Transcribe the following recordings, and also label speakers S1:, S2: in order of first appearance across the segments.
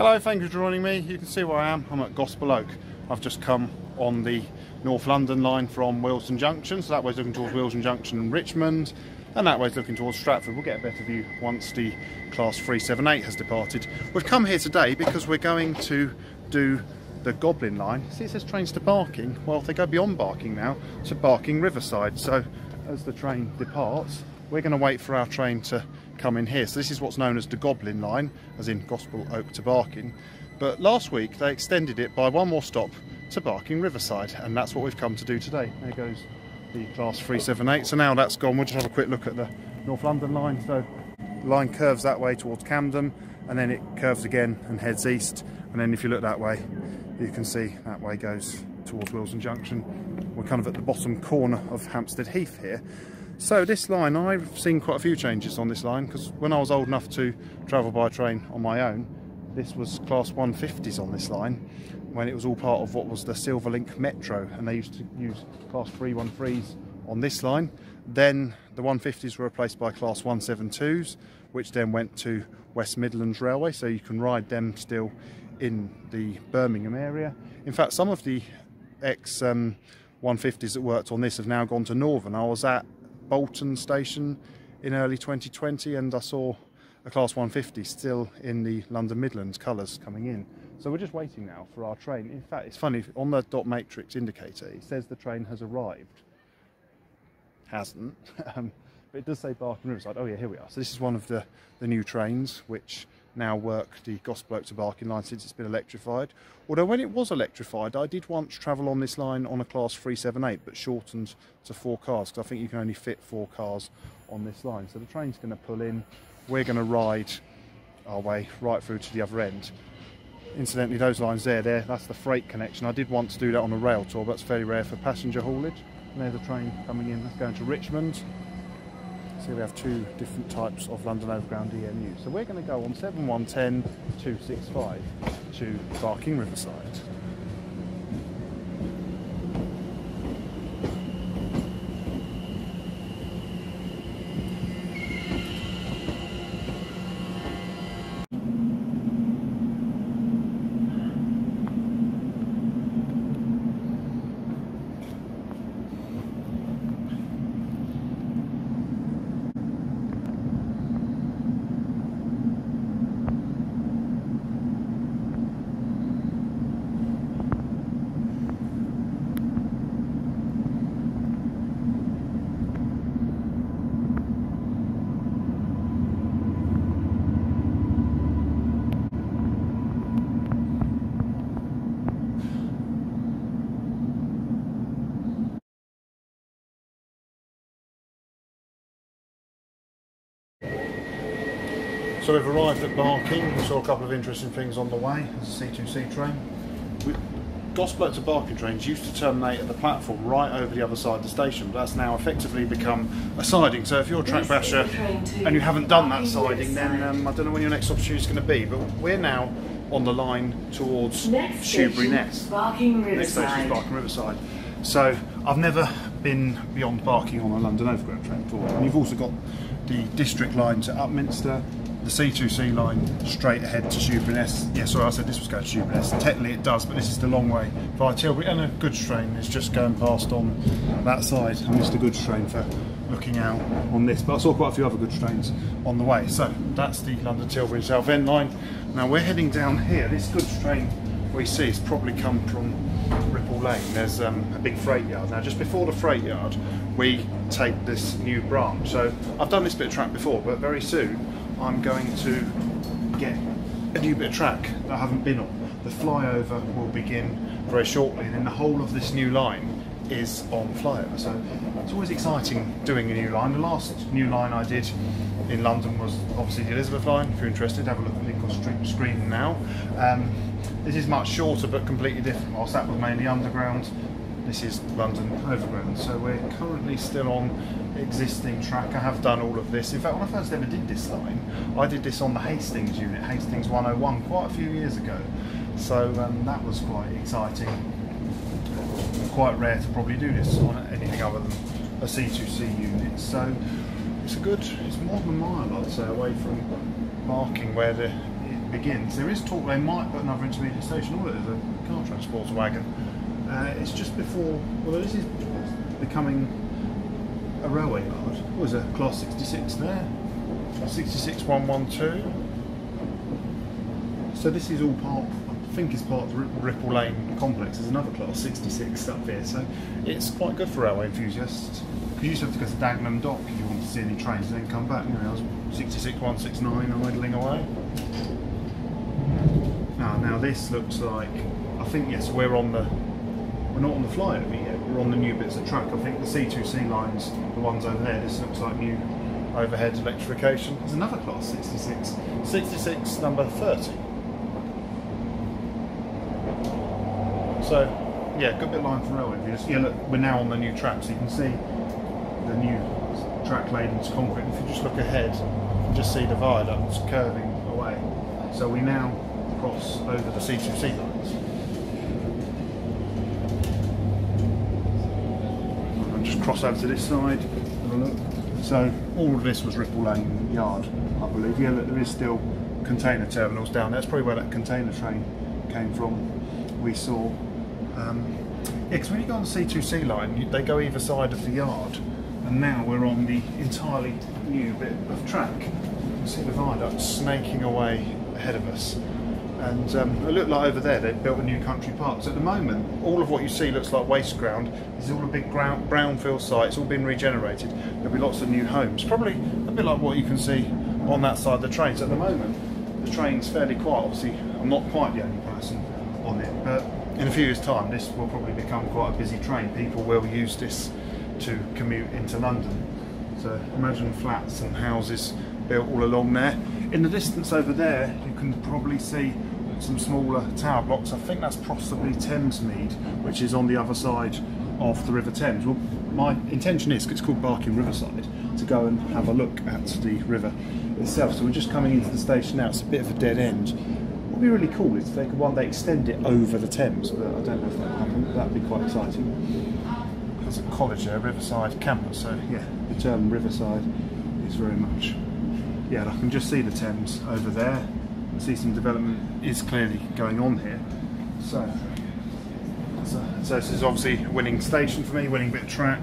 S1: Hello, thank you for joining me. You can see where I am. I'm at Gospel Oak. I've just come on the North London line from Willesden Junction, so that way's looking towards Willesden Junction and Richmond, and that way's looking towards Stratford. We'll get a better view once the Class 378 has departed. We've come here today because we're going to do the Goblin line. See, it says trains to Barking. Well, they go beyond Barking now to Barking Riverside. So, as the train departs, we're going to wait for our train to come in here. So this is what's known as the Goblin line, as in Gospel Oak to Barking. But last week they extended it by one more stop to Barking Riverside, and that's what we've come to do today. There goes the Class 378. So now that's gone, we'll just have a quick look at the North London line. So the line curves that way towards Camden, and then it curves again and heads east. And then if you look that way, you can see that way goes towards Willesden Junction. We're kind of at the bottom corner of Hampstead Heath here. So this line, I've seen quite a few changes on this line because when I was old enough to travel by train on my own, this was class 150s on this line when it was all part of what was the Silverlink Metro and they used to use class 313s on this line. Then the 150s were replaced by class 172s which then went to West Midlands Railway so you can ride them still in the Birmingham area. In fact some of the ex um, 150s that worked on this have now gone to Northern. I was at Bolton station in early 2020 and I saw a Class 150 still in the London Midlands colours coming in. So we're just waiting now for our train. In fact, it's funny, on the dot matrix indicator, it says the train has arrived. Hasn't. um, but it does say Barking Riverside. Oh yeah, here we are. So this is one of the, the new trains which now work the Gospel Oak to Barking line since it's been electrified. Although when it was electrified, I did once travel on this line on a class 378, but shortened to four cars, because I think you can only fit four cars on this line. So the train's going to pull in, we're going to ride our way right through to the other end. Incidentally, those lines there, there, that's the freight connection. I did want to do that on a rail tour, but that's very rare for passenger haulage. And there's a train coming in, that's going to Richmond. We have two different types of London Overground EMU. So we're going to go on 7110 265 to Barking Riverside. So we've arrived at Barking. We saw a couple of interesting things on the way. There's a C2C train. We, Gospel to Barking trains used to terminate at the platform right over the other side of the station, but that's now effectively become a siding. So if you're a track basher and you haven't done that siding, then um, I don't know when your next opportunity is going to be. But we're now on the line towards next Shoeburyness.
S2: Barking Riverside.
S1: Next station is Barking Riverside. So I've never been beyond Barking on a London Overground train before. And you've also got the district line to Upminster, the C2C line straight ahead to Shoeburyness. Yeah, sorry, I said this was going to Shoeburyness. Technically it does, but this is the long way via Tilbury. And a goods train is just going past on that side. I missed the goods train for looking out on this, but I saw quite a few other goods trains on the way. So that's the London Tilbury Southend line. Now we're heading down here. This goods train we see has probably come from Ripple Lane. There's um, a big freight yard. Now just before the freight yard, we take this new branch. So I've done this bit of track before, but very soon I'm going to get a new bit of track that I haven't been on. The flyover will begin very shortly and then the whole of this new line is on flyover. So it's always exciting doing a new line. The last new line I did in London was obviously the Elizabeth line. If you're interested, have a look at the link on screen now. Um, this is much shorter but completely different. Whilst that was mainly underground, this is London Overground. So we're currently still on existing track. I have done all of this. In fact, when I first ever did this line, I did this on the Hastings unit, Hastings 101, quite a few years ago. So um, that was quite exciting. Quite rare to probably do this on anything other than a C2C unit. So it's a good, it's more than a mile, I'd say, away from Barking, where the begins. There is talk they might put another intermediate station. It is a car transporter wagon. Uh, it's just before. Well, this is becoming a railway yard. What was a class 66 there? 66112. So this is all part. I think is part of the Ripple Lane complex. There's another class 66 up here, so it's quite good for railway enthusiasts. You used to have to go to Dagenham Dock if you want to see any trains and then come back. You know, I was 66169 idling away. Now, now this looks like, I think yes, we're on the, we're not on the flyover yet. We're on the new bits of track. I think the C2C lines, the ones over there, this looks like new overhead electrification. There's another class 66, 66 number 30. So, yeah, good bit of line for railway views. Yeah, look, we're now on the new track, so you can see the new track laid into concrete. If you just look ahead, you can just see the viaducts curving away. So we now cross over the C2C lines. And just cross over to this side. So all of this was Ripple Lane Yard, I believe. Yeah, look, there is still container terminals down there. That's probably where that container train came from. We saw. Um, yeah, because when you go on the C2C line, you, they go either side of the yard and now we're on the entirely new bit of track. You can see the viaduct snaking away ahead of us. And um, it looked like over there they've built a new country park. So at the moment, all of what you see looks like waste ground. This is all a big ground, brownfield site. It's all been regenerated. There'll be lots of new homes. Probably a bit like what you can see on that side of the train. So at the moment, the train's fairly quiet. Obviously, I'm not quite the only person on it, but in a few years' time, this will probably become quite a busy train. People will use this to commute into London. So imagine flats and houses built all along there. In the distance over there, you can probably see some smaller tower blocks. I think that's possibly Thamesmead, which is on the other side of the River Thames. Well, my intention is, it's called Barking Riverside, to go and have a look at the river itself. So we're just coming into the station now. It's a bit of a dead end. What would be really cool is if they could one day extend it over the Thames, but I don't know if that happen. That'd be quite exciting there's a college there, Riverside campus. So yeah, the term Riverside is very much. Yeah, I can just see the Thames over there. Some development is clearly going on here. So, so, so this is obviously a winning station for me, winning bit of track.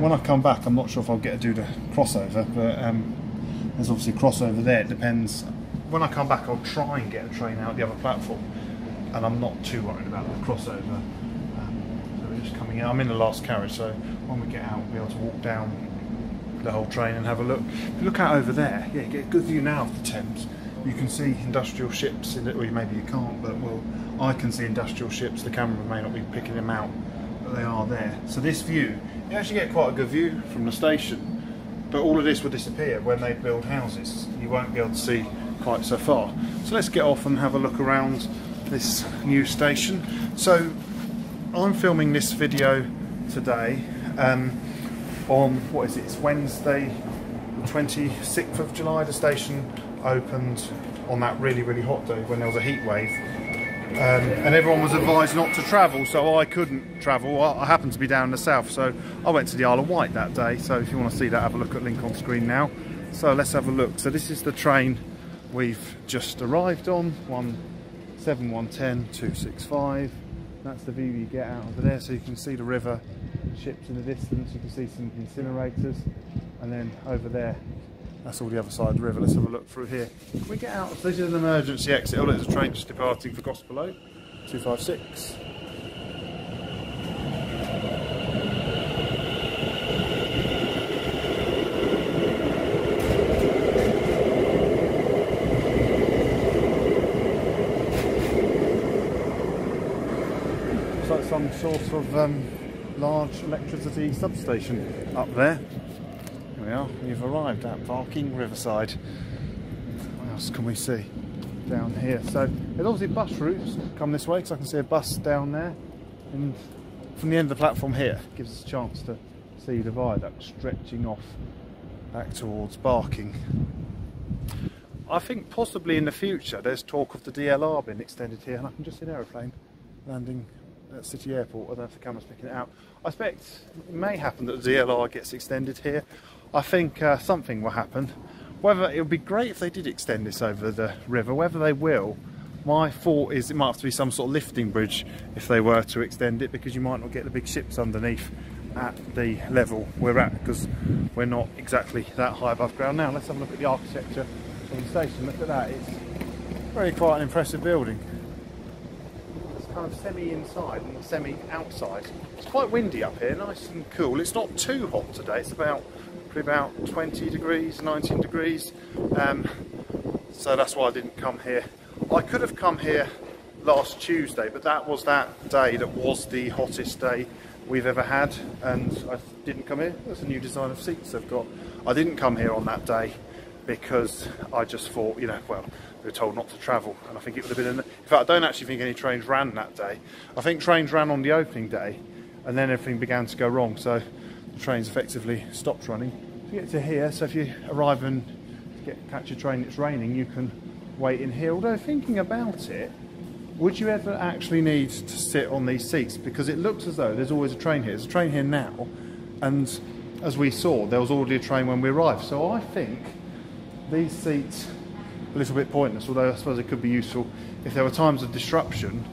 S1: When I come back, I'm not sure if I'll get to do the crossover, but um, there's obviously a crossover there. It depends. When I come back, I'll try and get a train out the other platform, and I'm not too worried about the crossover Um, so we're just coming out. I'm in the last carriage, so when we get out, we'll be able to walk down the whole train and have a look. If you look out over there, yeah, get a good view now of the Thames. You can see industrial ships in it, or maybe you can't, but well, I can see industrial ships. The camera may not be picking them out, but they are there. So this view, you actually get quite a good view from the station. But all of this will disappear when they build houses. You won't be able to see quite so far. So let's get off and have a look around this new station. So I'm filming this video today um, on, what is it, it's Wednesday the 26th of July. The station opened on that really, really hot day when there was a heat wave. Um, and everyone was advised not to travel, so I couldn't travel. I, I happened to be down in the south, so I went to the Isle of Wight that day. So if you want to see that, have a look at link on screen now. So let's have a look. So this is the train we've just arrived on, 17110 265. That's the view you get out over there, so you can see the river, ships in the distance, you can see some incinerators, and then over there, that's all the other side of the river. Let's have a look through here. Can we get out? This is an emergency exit. Oh, there's a train just departing for Gospel Oak, 256. some sort of um, large electricity substation up there. We are, we've arrived at Barking Riverside. What else can we see down here? So there's obviously bus routes come this way because I can see a bus down there. And from the end of the platform here, gives us a chance to see the viaduct stretching off back towards Barking. I think possibly in the future there's talk of the DLR being extended here and I can just see an aeroplane landing at City Airport. I don't know if the camera's picking it out. I expect it may happen that the DLR gets extended here. I think uh, something will happen Whether it would be great if they did extend this over the river, whether they will, my thought is it might have to be some sort of lifting bridge if they were to extend it because you might not get the big ships underneath at the level we're at because we're not exactly that high above ground. Now let's have a look at the architecture of the station. Look at that, it's really quite an impressive building. It's kind of semi inside and semi outside. It's quite windy up here, nice and cool. It's not too hot today, it's about probably about 20 degrees, 19 degrees. Um, so that's why I didn't come here. I could have come here last Tuesday, but that was that day that was the hottest day we've ever had, and I didn't come here. That's a new design of seats they've got. I didn't come here on that day because I just thought, you know, well, we were told not to travel, and I think it would have been. In, in fact, I don't actually think any trains ran that day. I think trains ran on the opening day, and then everything began to go wrong. So the trains effectively stopped running. To get to here, so if you arrive and get catch a train, it's raining, you can wait in here. Although thinking about it, would you ever actually need to sit on these seats? Because it looks as though there's always a train here. There's a train here now, and as we saw, there was already a train when we arrived. So I think these seats a little bit pointless, although I suppose it could be useful if there were times of disruption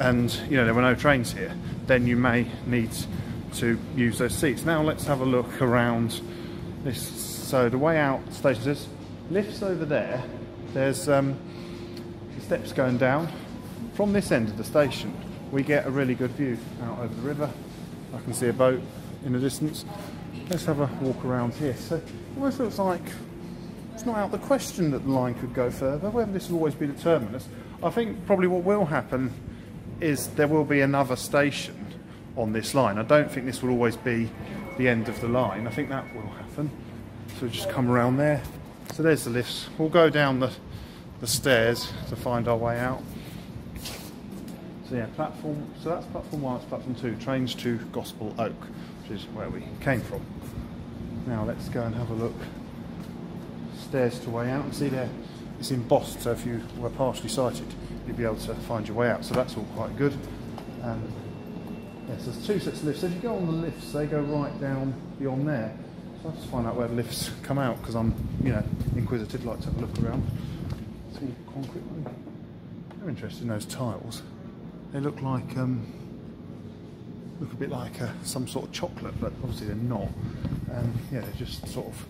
S1: and you know there were no trains here, then you may need to use those seats. Now let's have a look around this. So the way out station says lifts over there. There's um, steps going down from this end of the station, we get a really good view out over the river. I can see a boat in the distance. Let's have a walk around here. So it almost looks like it's not out the question that the line could go further, whether this will always be the terminus. I think probably what will happen is there will be another station on this line. I don't think this will always be the end of the line. I think that will happen. So just come around there. So there's the lifts. We'll go down the, the stairs to find our way out. So yeah, platform. So that's platform one. That's platform two. Trains to Gospel Oak, which is where we came from. Now let's go and have a look. Stairs to way out. And see there, it's embossed. So if you were partially sighted, you'd be able to find your way out. So that's all quite good. Yes, there's two sets of lifts. So if you go on the lifts, they go right down beyond there. So I'll just find out where the lifts come out because I'm, you know, inquisitive. Like to have a look around. See concrete. I'm interested in those tiles. They look like um, look a bit like uh, some sort of chocolate, but obviously they're not. Um, yeah, they're just sort of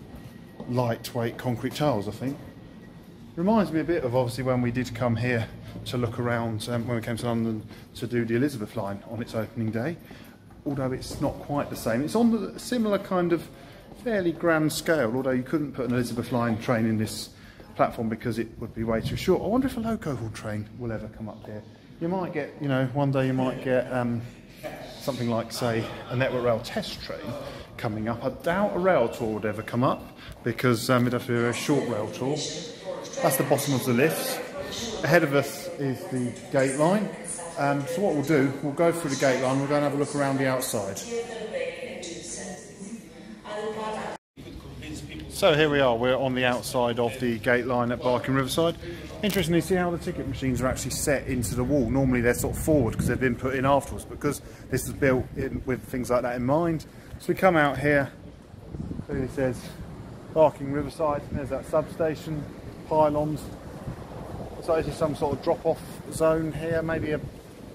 S1: lightweight concrete tiles, I think. Reminds me a bit of obviously when we did come here to look around um, when we came to London to do the Elizabeth line on its opening day. Although it's not quite the same, it's on the similar kind of fairly grand scale. Although you couldn't put an Elizabeth line train in this platform because it would be way too short. I wonder if a loco haul train will ever come up here. You might get, you know, one day you might get um, something like, say, a Network Rail test train coming up. I doubt a rail tour would ever come up because um, it'd have to be a short rail tour. That's the bottom of the lifts. Ahead of us is the gate line. Um, so what we'll do, we'll go through the gate line, we'll go and have a look around the outside. So here we are, we're on the outside of the gate line at Barking Riverside. Interestingly, see how the ticket machines are actually set into the wall. Normally they're sort of forward because they've been put in afterwards, because this is built in, with things like that in mind. So we come out here, clearly says Barking Riverside, there's that substation, pylons. So this is some sort of drop-off zone here, maybe a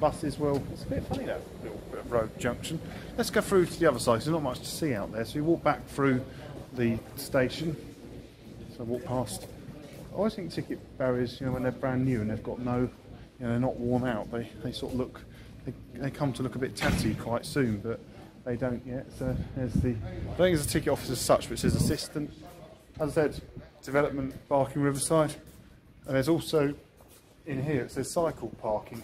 S1: buses will, it's a bit funny that little bit of road junction. Let's go through to the other side, there's not much to see out there. So we walk back through the station. So walk past. I always think ticket barriers, you know, when they're brand new and they've got no, you know, they're not worn out, they, they sort of look, they, they come to look a bit tatty quite soon, but they don't yet. So there's the, I think there's a ticket office as such, which is assistant. As I said, development Barking Riverside. And there's also, in here, it says cycle parking.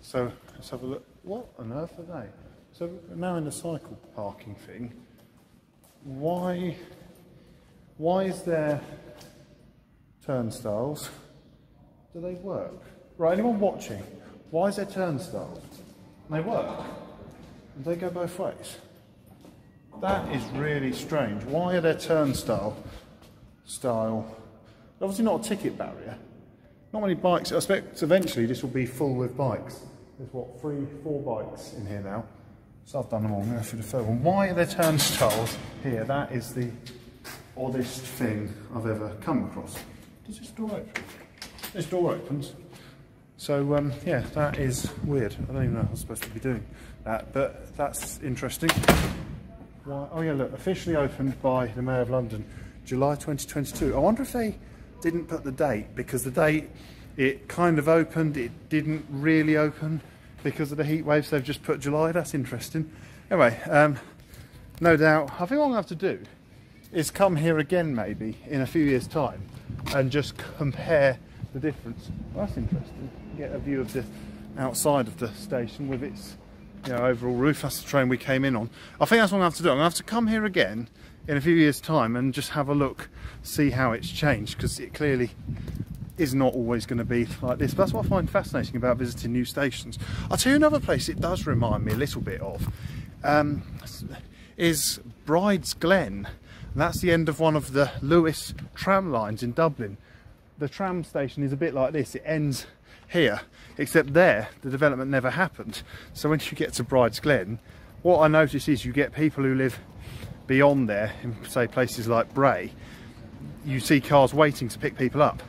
S1: So let's have a look. What on earth are they? So now in the cycle parking thing, why why is there turnstiles? Do they work? Right, anyone watching? Why is there turnstiles? They work. And they go both ways. That is really strange. Why are there turnstile style? Obviously not a ticket barrier. Not many bikes. I expect eventually this will be full with bikes. There's what, three, four bikes in here now. So I've done them all. Now for the third one. Why are there turnstiles here? That is the oddest thing I've ever come across. Does this door open? This door opens. So um, yeah, that is weird. I don't even know how I'm supposed to be doing that, but that's interesting. Why? Oh yeah, look, officially opened by the Mayor of London, July 2022. I wonder if they didn't put the date because the date it kind of opened, it didn't really open because of the heat waves. They've just put July. That's interesting. Anyway, um, no doubt. I think what I'm have to do is come here again maybe in a few years' time and just compare the difference. Well, that's interesting. Get a view of the outside of the station with its you know, overall roof. That's the train we came in on. I think that's what to have to do. I'm going to have to come here again in a few years' time and just have a look, see how it's changed because it clearly is not always going to be like this. But that's what I find fascinating about visiting new stations. I'll tell you another place it does remind me a little bit of um, is Bride's Glen. That's the end of one of the Luas tram lines in Dublin. The tram station is a bit like this. It ends here, except there the development never happened. So when you get to Bride's Glen, what I notice is you get people who live beyond there, in say places like Bray, you see cars waiting to pick people up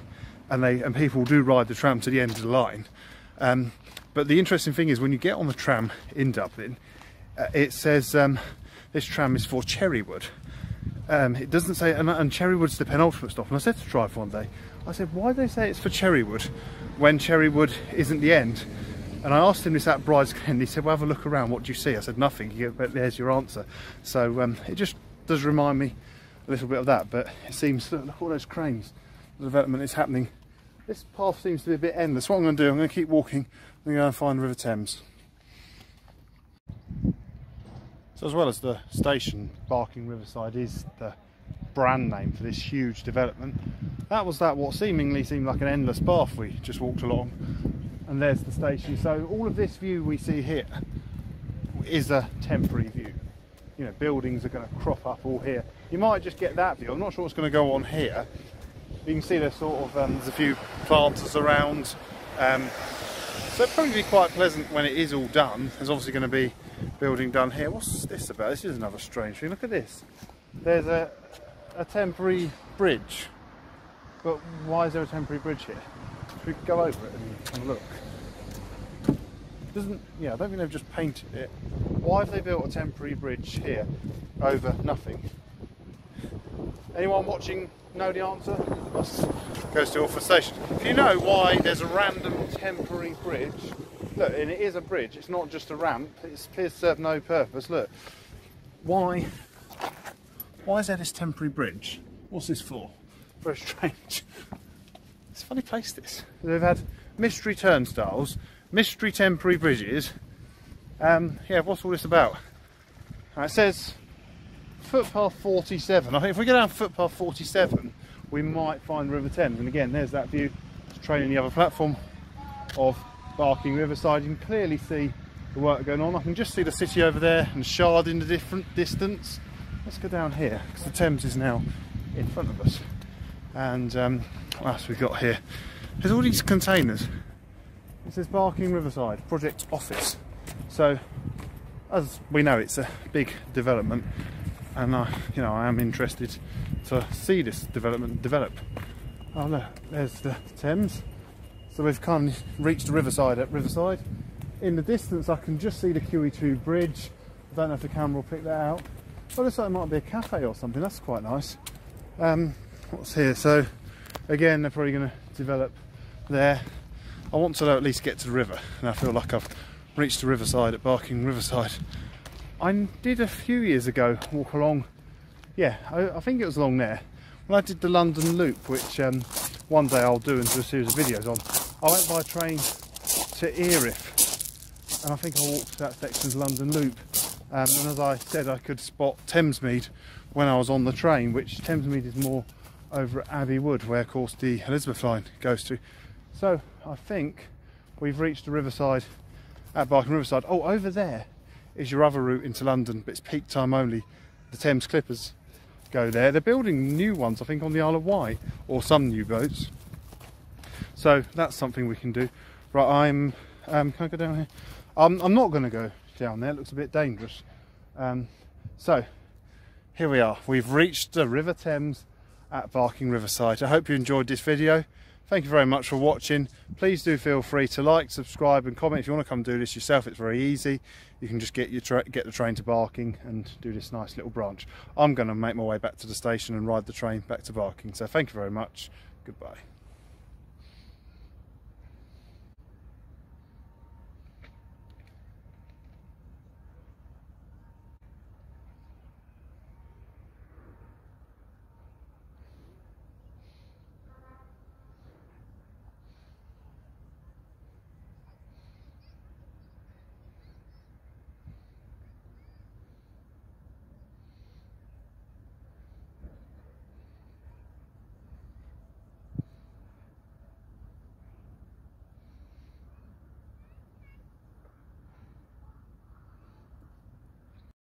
S1: and they and people do ride the tram to the end of the line. Um, but the interesting thing is when you get on the tram in Dublin, uh, it says um, this tram is for Cherrywood. Um, it doesn't say, and, and, Cherrywood's the penultimate stop. And I said to drive one day, I said, why do they say it's for Cherrywood when Cherrywood isn't the end? And I asked him this at Bride's Glen. He said, well, have a look around. What do you see? I said, nothing. He, but there's your answer. So um, it just does remind me a little bit of that. But it seems, look, look all those cranes. The development is happening this path seems to be a bit endless. What I'm going to do, I'm going to keep walking and go and find River Thames. So as well as the station, Barking Riverside is the brand name for this huge development. That was that what seemingly seemed like an endless path we just walked along. And there's the station. So all of this view we see here is a temporary view. You know, buildings are going to crop up all here. You might just get that view. I'm not sure what's going to go on here you can see there's sort of um, there's a few planters around. Um, so it'll probably be quite pleasant when it is all done. There's obviously going to be building done here. What's this about? This is another strange thing. Look at this. There's a, a temporary bridge. But why is there a temporary bridge here? We go over it and have a look? Doesn't yeah, I don't think they've just painted it. Why have they built a temporary bridge here over nothing? Anyone watching know the answer? Let's go to Orford Station. If you know why there's a random temporary bridge, look, and it is a bridge, it's not just a ramp, it appears to serve no purpose. Look, why, why is there this temporary bridge? What's this for? Very strange. It's a funny place this. They've had mystery turnstiles, mystery temporary bridges. Um, yeah, what's all this about? It says footpath 47. I think if we go down footpath 47, we might find River Thames. And again, there's that view. train in the other platform of Barking Riverside. You can clearly see the work going on. I can just see the city over there and Shard in the different distance. Let's go down here because the Thames is now in front of us. And um, what else we got here? There's all these containers. It says Barking Riverside Project Office. So, as we know, it's a big development and I, you know, I am interested to see this development develop. Oh look, there's the Thames. So we've kind of reached the riverside at Riverside. In the distance, I can just see the QE2 bridge. I don't know if the camera will pick that out. But looks like it might be a cafe or something. That's quite nice. Um, what's here? So again, they're probably going to develop there. I want to at least get to the river, and I feel like I've reached the riverside at Barking Riverside. I did a few years ago walk along, yeah, I, I, think it was along there. When I did the London Loop, which um, one day I'll do and do a series of videos on, I went by train to Erith, and I think I walked that section of London Loop. Um, and as I said, I could spot Thamesmead when I was on the train, which Thamesmead is more over at Abbey Wood, where of course the Elizabeth line goes to. So I think we've reached the riverside at Barking Riverside. Oh, over there is your other route into London, but it's peak time only. The Thames Clippers go there. They're building new ones, I think, on the Isle of Wight, or some new boats. So that's something we can do. Right, I'm. Um, can I go down here? Um, I'm not going to go down there. It looks a bit dangerous. Um, so here we are. We've reached the River Thames at Barking Riverside. I hope you enjoyed this video. Thank you very much for watching. Please do feel free to like, subscribe and comment. If you want to come do this yourself, it's very easy. You can just get your get the train to Barking and do this nice little branch. I'm going to make my way back to the station and ride the train back to Barking. So thank you very much. Goodbye.